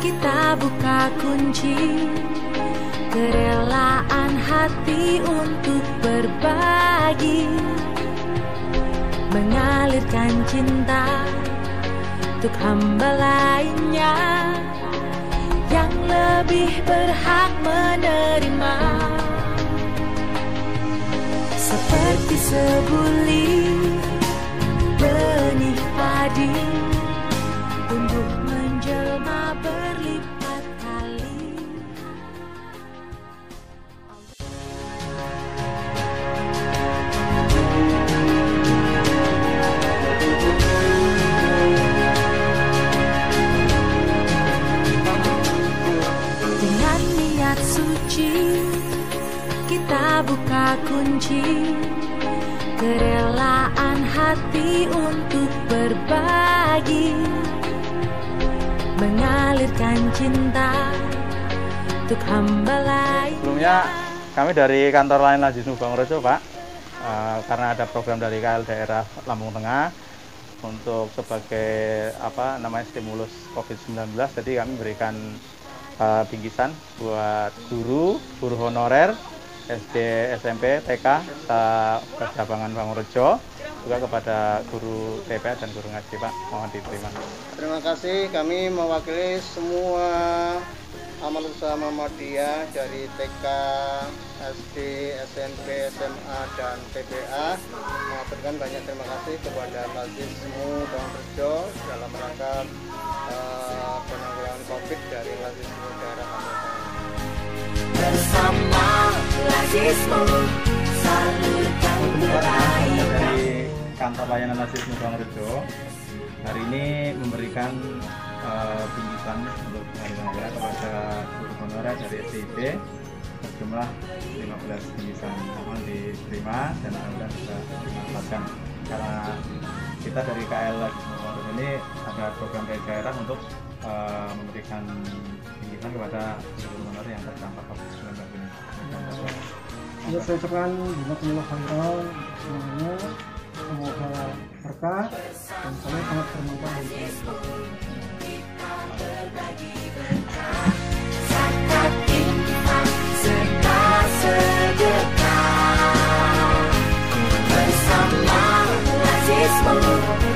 kita buka kunci kerelaan hati untuk berbagi. Mengalirkan cinta untuk hamba lainnya yang lebih berhak menerima. Seperti sebulir suci. Kita buka kunci kerelaan hati untuk berbagi. Mengalirkan cinta untuk hamba lain. Sebelumnya kami dari kantor lain Lajis Nubang Rejo Pak, Eh, karena ada program dari KL daerah Lampung Tengah untuk sebagai apa namanya stimulus COVID-19, jadi kami berikan eh, bingkisan buat guru, guru honorer, SD, SMP, TK, kita Percabangan Bangurjo, juga kepada guru TPA dan guru ngaji Pak, mohon diterima. Terima kasih. Kami mewakili semua amal usaha Muhammadiyah dari TK, SD, SMP, SMA, dan TPA mengaturkan banyak terima kasih kepada Lazismu Bang Rejo dalam rangka eh, COVID dari Lazismu daerah Tengah. bersama salurkan kebaikan dari kantor layanan Asis Nubang Rejo hari ini memberikan bingkisan untuk hari raya kepada guru honorer dari SIP berjumlah 15 bingkisan mohon diterima dan mudah-mudahan bisa dimanfaatkan. Karena kita dari KL Rejo ini ada program dari daerah untuk uh, memberikan pendidikan kepada seluruh donor yang terdampak COVID-19 ini. Ya, ya. saya ucapkan jazakumullah khairan semuanya semoga berkah dan saya sangat bermanfaat Bersama